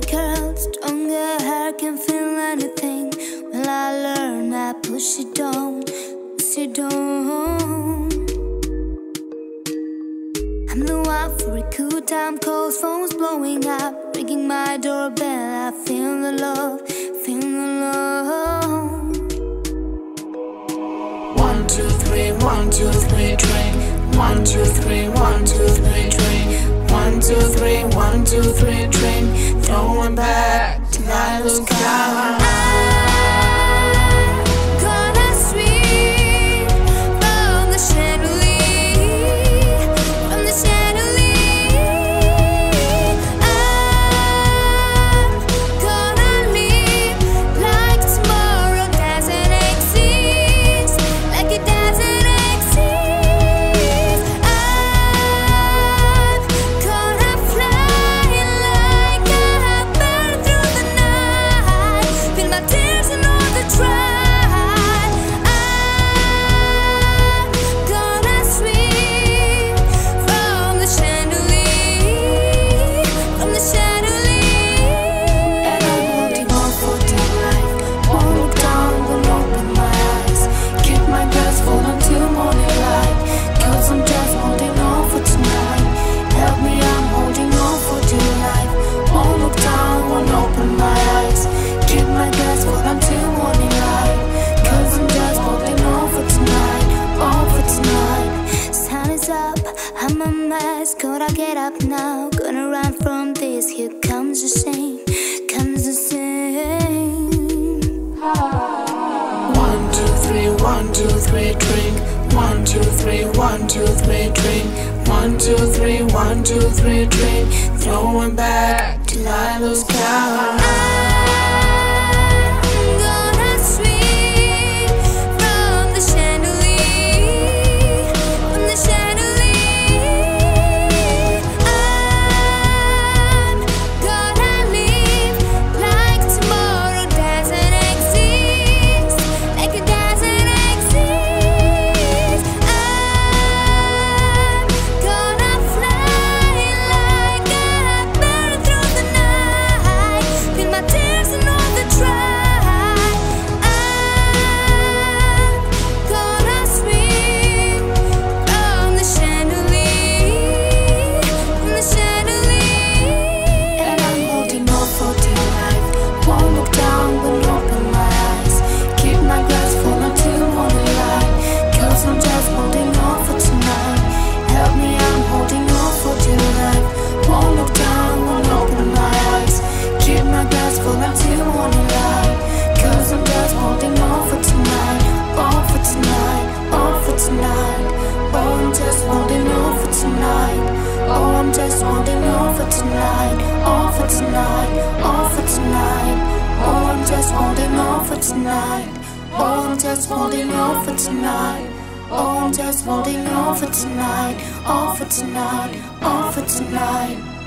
pretty stronger heart can feel anything. When I learn, I push it down, push it down. I'm the one for a cool time, cold phones blowing up, ringing my doorbell. I feel the love, feel the love. One, two, three, one, two, three, train. One, two, three, one, two, three, train. One, two, three, one, two, three, train. try. gonna get up now, gonna run from this. Here comes the shame, comes the shame. One, two, three, one, two, three, drink. One, two, three, one, two, three, drink. One, two, three, one, two, three, drink. Throwing back till I lose count. tonight. Oh, I'm just holding on for tonight. Oh, I'm just holding on for tonight. On for tonight. On for tonight.